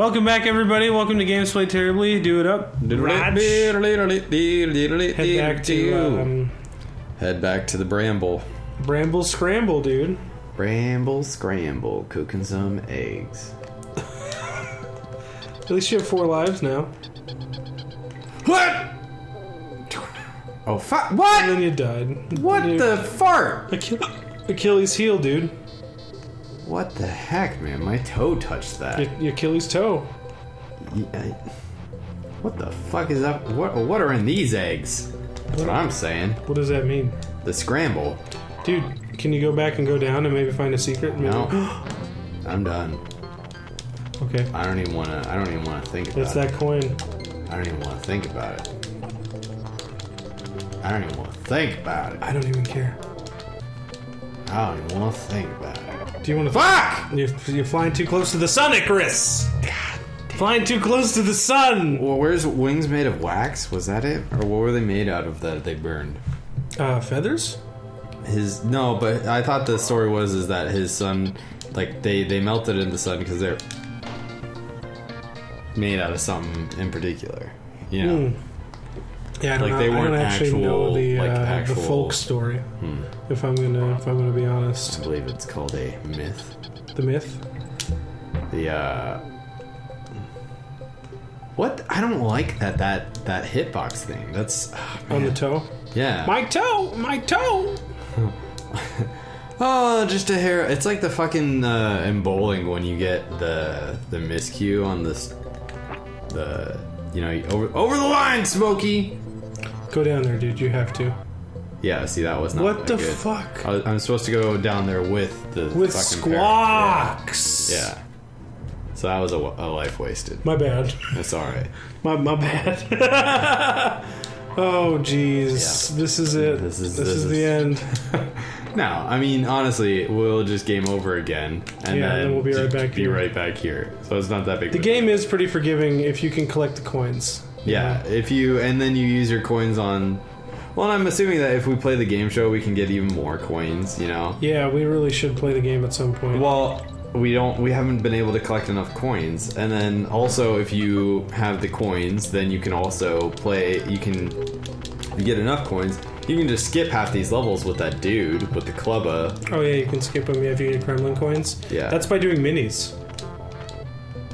Welcome back, everybody. Welcome to Games Played Terribly. Do it up. Raj. Head back to um, Head back to the bramble. Bramble Scramble, dude. Bramble scramble, cooking some eggs. At least you have four lives now. What? Oh fuck! What? And then you died. What Dude. the fart? Achille- Achilles heel, dude. What the heck, man? My toe touched that. Your, your Achilles toe. Y- I- What the fuck is up? What? What are in these eggs? That's what I'm saying. What does that mean? The scramble. Dude, can you go back and go down and maybe find a secret? Maybe- No. I'm done. okay. I don't even wanna. I don't even wanna think about That's it. that coin. I don't even wanna think about it. I don't even wanna think about it. I don't even care. I don't even wanna think about it. Do you want to? Fuck! You're, you're flying too close to the sun, Icarus. Flying too close to the sun. Well, where's wings made of wax? Was that it, or what were they made out of that they burned? Uh, feathers? His no, but I thought the story was is that his son, like they they melted in the sun because they're made out of something in particular. You know, Hmm. Yeah, I don't Like, know. they I don't weren't actually know the like, uh, actual- the folk story. Hmm. If I'm gonna if I'm gonna be honest, I believe it's called a myth. the myth. The uh, what? I don't like that that that hitbox thing. That's ah, on the toe. yeah. My toe, my toe. Oh, just a hair. It's like the fucking uh, in bowling when you get the the miscue on this, the you know over over the line, Smokey. Go down there, dude. You have to. Yeah, see that was not What the good. fuck? I was, I'm supposed to go down there with the With fucking squawks. Yeah. yeah. So that was a, a life wasted. My bad. That's all right. My my bad. oh jeez. Yeah. This is it. This is- this, this is, is- the end. No, I mean honestly, we'll just game over again, and Yeah, then, then we'll be right back Be here. right back here. So it's not that big. The game is pretty forgiving if you can collect the coins. Yeah, if you and then you use your coins on. Well, I'm assuming that if we play the game show, we can get even more coins. You know. Yeah, we really should play the game at some point. Well, we don't. We haven't been able to collect enough coins, and then also if you have the coins, then you can also play. You can. If you get enough coins, you can just skip half these levels with that dude with the Klubba. Oh yeah, you can skip them yeah, if you get Kremlin coins. Yeah. That's by doing minis.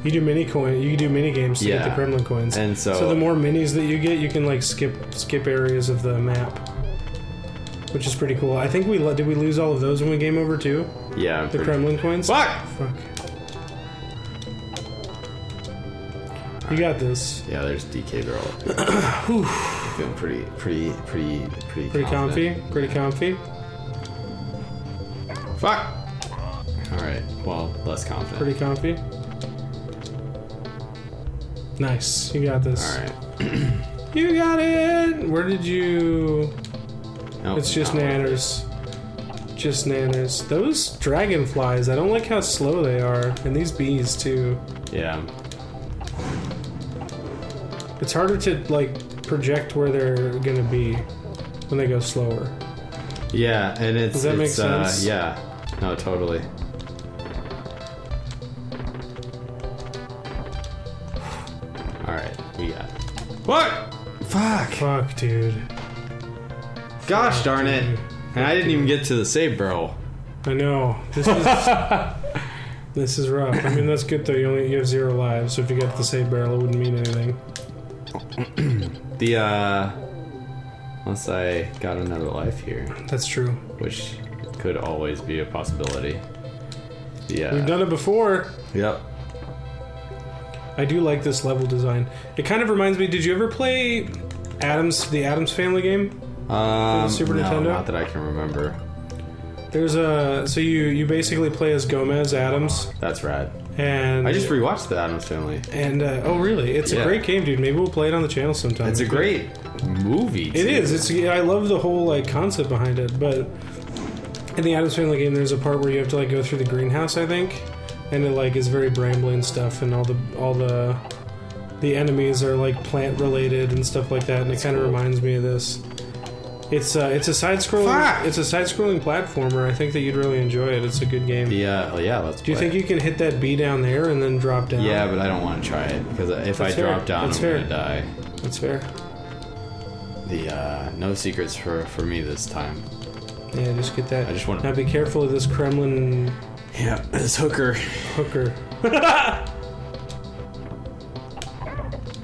You do mini coin. You can do mini games to get the Kremlin coins. And so- so the more minis that you get, you can like skip skip areas of the map, which is pretty cool. I think we lo- did we lose all of those when we game over too. Yeah. I'm The pretty- Kremlin coins. Fuck! Fuck. You got this. Yeah, there's DK girl. Feeling pretty, pretty, pretty, pretty. Pretty comfy. Pretty comfy. Fuck. All right. Well, less confident. Pretty comfy. Nice. You got this. All right. You got it. Where did you? Nope, It's just nanners. Just nanners. Those dragonflies, I don't like how slow they are. And these bees, too. Yeah. It's harder to, like, project where they're gonna be when they go slower. Yeah, and it's Does that make it's, uh, sense? yeah. No, totally. We got. What? Fuck! Fuck, dude. Gosh darn it! And I didn't even get to the save barrel. I know. This is. this is rough. I mean, that's good, though. You only you have zero lives, so if you get the save barrel, it wouldn't mean anything. The uh, unless I got another life here, That's true. which could always be a possibility. Yeah. We've done it before. Yep. I do like this level design. It kind of reminds me. Did you ever play Addams, the Addams Family game? Um, Super no, Nintendo? not that I can remember. There's a so you you basically play as Gomez Addams, That's rad. and I just rewatched the Addams Family. and uh, oh really? It's Yeah. a great game, dude. Maybe we'll play it on the channel sometime. It's a great movie. It too. is. It's. I love the whole like concept behind it, but in the Addams Family game, there's a part where you have to like go through the greenhouse, I think, and it like is very brambly and stuff, and all the all the the enemies are like plant related and stuff like that, and it kind of cool. reminds me of this. It's uh, it's a side scrolling Fuck! it's a side scrolling platformer. I think that you'd really enjoy it. It's a good game. Yeah, uh, yeah, let's. Do you think it. you can hit that B down there and then drop down? Yeah, but I don't want to try it because if That's I fair. drop down, That's I'm fair. gonna die. that's fair. The uh, no secrets for for me this time. Yeah, just get that. I just want- to Now be careful of this Kremlin Yeah, this hooker. hooker.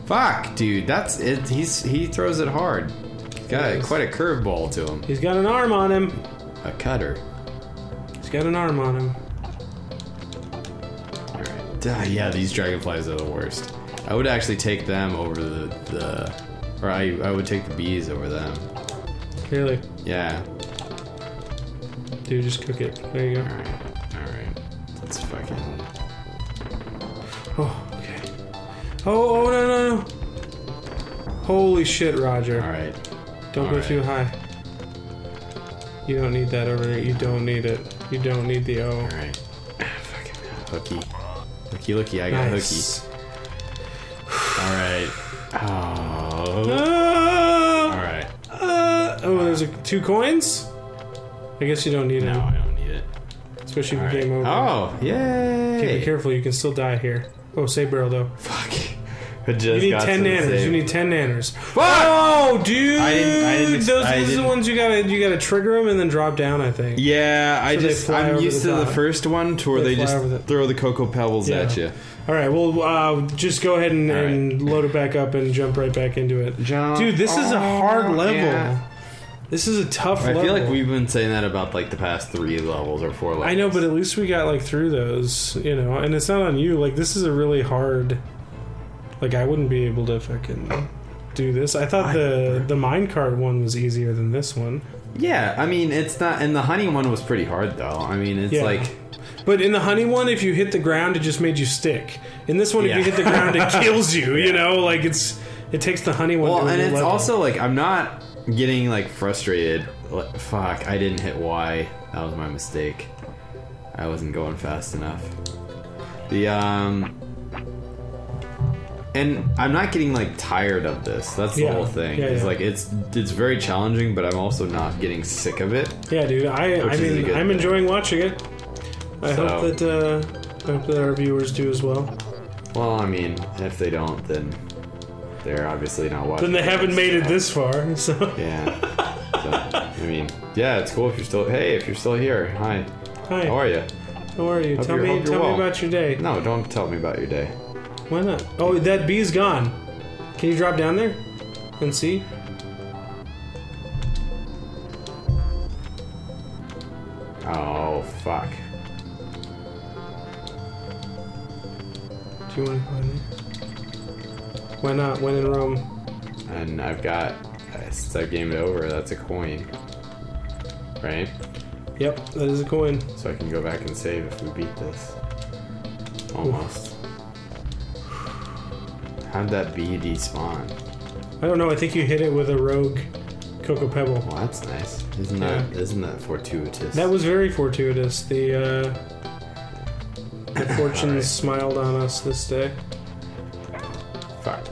Fuck, dude, that's it. He's he throws it hard. Got Yes. quite a curveball to him. He's got an arm on him. A cutter. He's got an arm on him. All right. Duh, ah, yeah, these dragonflies are the worst. I would actually take them over the the, or I I would take the bees over them. Really, Yeah. dude, just cook it. There you go. Right. Let's fucking. Oh, okay. Oh, oh no, no, no. Holy shit, Roger. All right. Don't go Alright. too high. You don't need that over there. You don't need it. You don't need the O. All right. Fucking hooky. Hooky, looky. I got Nice. hooky. All right. Oh. Ah! All right. Uh, oh, there's a, two coins? I guess you don't need No, it. Especially if you game over. Oh, yay! Okay, be careful. You can still die here. Oh, save barrel though. Fuck. I just You need got 10 to nanners. save. You need 10 nanners. Fuck! Oh, dude! I didn't- I didn't those, I those are the ones you gotta you gotta trigger them and then drop down. I think. Yeah, I So they just I'm used the to the first one to where They they, just the- throw the cocoa pebbles Yeah. at you. All right. Well, uh, just go ahead and, right. and load it back up and jump right back into it. Jump. Dude, this is a hard Oh, level. yeah. This is a tough I level. feel like we've been saying that about like the past three levels or four levels. I know, but at least we got like through those, you know. And it's not on you. Like this is a really hard. Like I wouldn't be able to fucking do this. I thought the the minecart one was easier than this one. yeah, I mean it's not, and the honey one was pretty hard though. I mean it's Yeah. like But in the honey one, if you hit the ground, it just made you stick. In this one, if you hit the ground, it kills you. You know, like it's it takes the honey one. well, and it's level. also like I'm not getting like frustrated. Like, fuck, I didn't hit Y. That was my mistake. I wasn't going fast enough. The um. And I'm not getting like tired of this. That's the Yeah. whole thing. Yeah, it's yeah. like it's it's very challenging, but I'm also not getting sick of it. yeah, dude. I I Which is a mean, I'm thing. enjoying watching it. I So- hope that uh, I hope that our viewers do as well. Well, I mean, if they don't, then they're obviously not watching. Then they haven't made it this far. So Yeah. So, I mean, yeah, it's cool if you're still. Hey, if you're still here, hi. hi, How are you? how are you? Hope tell you're- me hope you're tell me about your day. No, don't tell me about your day. Why not? Oh, that bee's gone. Can you drop down there and see? Oh fuck. Do you want to go in there? Why not? When in Rome. And I've got since I've gamed it over, that's a coin, right? Yep, that is a coin. So I can go back and save if we beat this. Almost. How'd that bee despawn? I don't know. I think you hit it with a rogue Cocoa Pebble. Well, that's nice. Isn't Yeah. that isn't that fortuitous? That was very fortuitous. The uh, the fortunes Alright. smiled on us this day.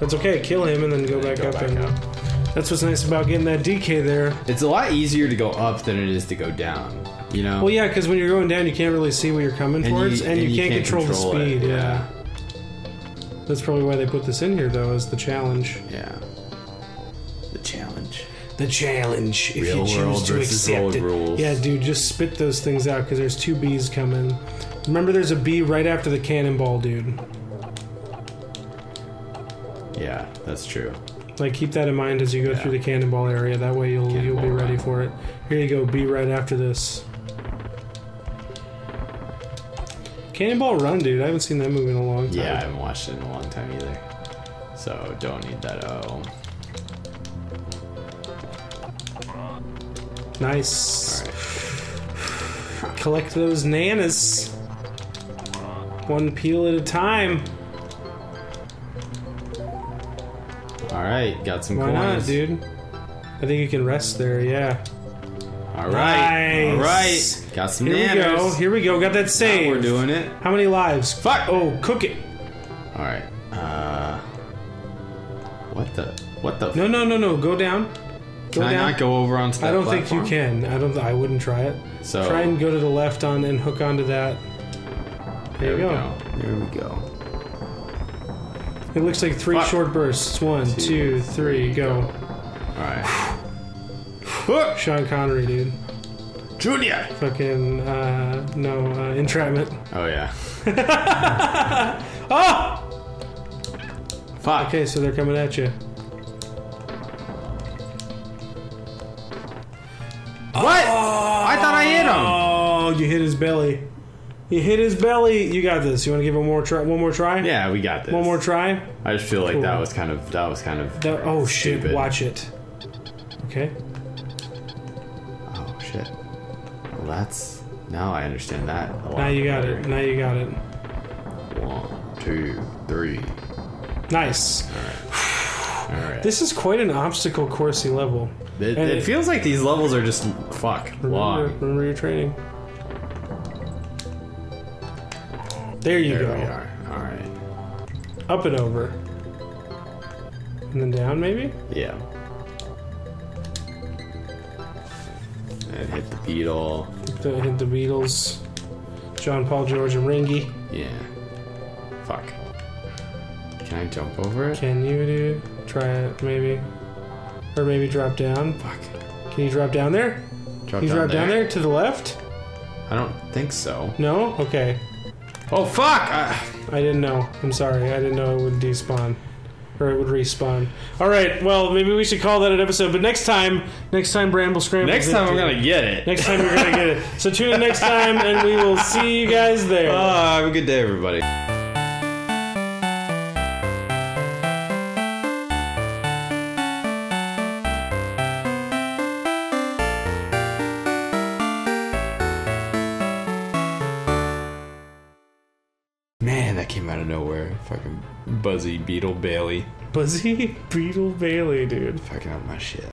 That's okay. Kill him and then go back go up. back and up. that's what's nice about getting that DK there. It's a lot easier to go up than it is to go down. You know. Well, yeah, because when you're going down, you can't really see what you're coming And towards, you- and, and you, can't, can't control, control the it, speed. yeah. yeah. That's probably why they put this in here, though, as the challenge. Yeah. The challenge. The challenge, if Real you choose world to accept it. rules. Yeah, dude, just spit those things out because there's two bees coming. Remember, there's a bee right after the cannonball, dude. Yeah, that's true. Like keep that in mind as you go Yeah. through the cannonball area. That way you'll you'll be ready for it. Here you go. Be right after this. Cannonball Run, dude. I haven't seen that movie in a long time. Yeah, I haven't watched it in a long time either. So don't need that oh. Nice. Alright. Collect those nanas. One peel at a time. Alright, got some Why not, dude? I think you can rest there. Yeah. Alright. Nice. Alright. Got some Here we go. Here we go. Got that Now we're doing it. How many lives? Fuck! Oh, cook it. Alright. Uh What the what the No, no, no, no. Go down. Can I down. not go over onto that I don't platform? think you can. I don't. I wouldn't try it. So Try and go to the left on and hook onto that. There, there we go. go. There we go. It looks like three Fuck. short bursts. One, Two, two, three, go. All right. Sean Connery, dude. Junior. Fucking uh, no uh, entrapment. Oh yeah. Oh. Fuck. Okay, so they're coming at you. What? I thought I hit him. Oh, you hit his belly. You hit his belly. You got this. You want to give it more try? One more try? Yeah, we got this. One more try. I just feel like Cool. that was kind of that was kind of. That- oh shit! Watch it. Okay. Oh shit. Well, that's now I understand that. A lot Now you got better. it. Now you got it. One, two, three. Nice. All right. This is quite an obstacle coursey level. it, it it- feels like these levels are just fuck Remember, long. remember your training. There you There go. we are. All right. Up and over. And then down, maybe? Yeah. And hit the beetle. The, hit the Beatles. John Paul, George, and Ringy. Yeah. Fuck. Can I jump over it? Can you, dude? Try it, maybe. Or maybe drop down. Fuck. Can you drop down there? Drop Can you drop down there to the left? I don't think so. No? Okay. Oh fuck! I, I didn't know. I'm sorry. I didn't know it would despawn. Or it would respawn. Alright, well, maybe we should call that an episode. But next time, next time Bramble Scramble. next time I'm gonna get it. Next time we're gonna get it. So tune in next time and we will see you guys there. Ah, have a good day, everybody. Nowhere. Fucking Buzzy Beetle Bailey. Buzzy Beetle Bailey, dude. Fucking up my shit.